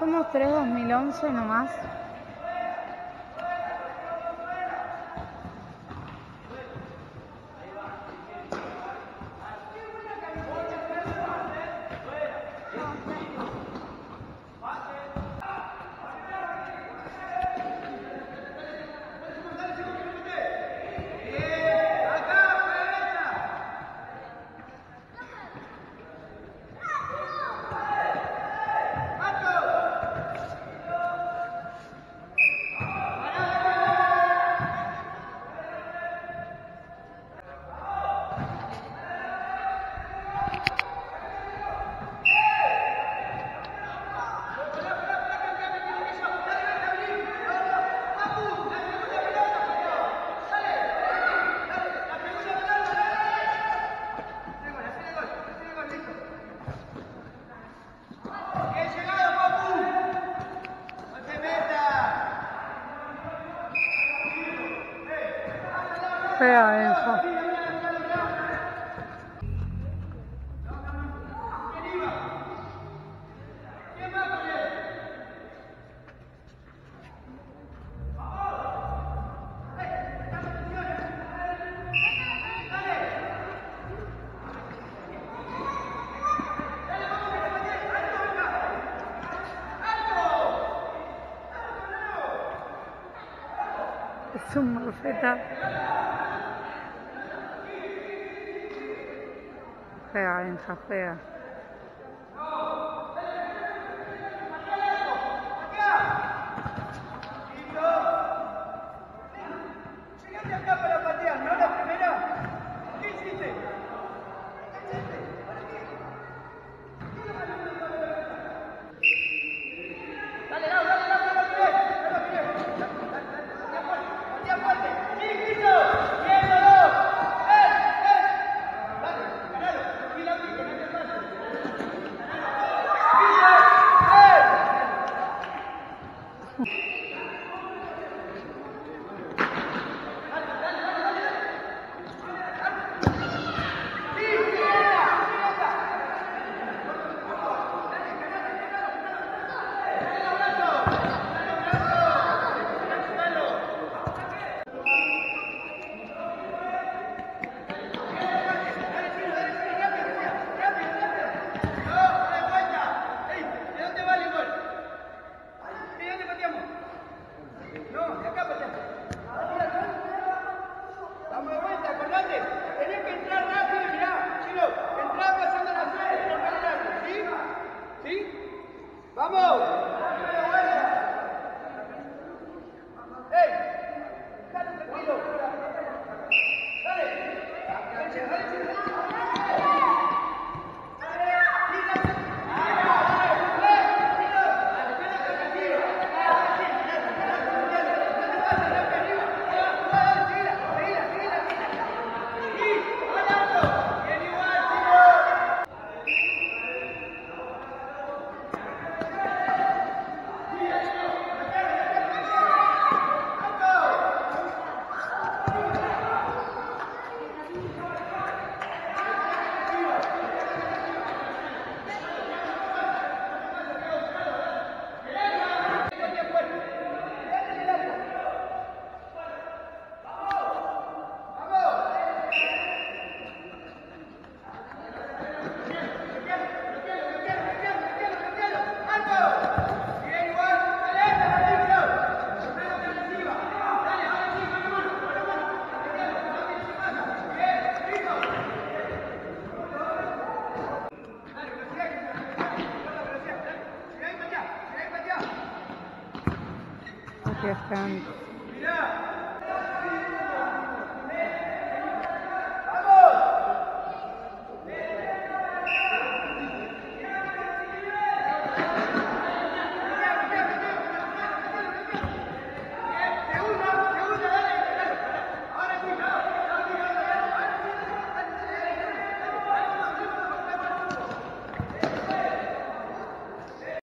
Somos tres 2011 nomás. 对呀诶好 es un morfeta fea, enja fea. Vamos! Afghanistan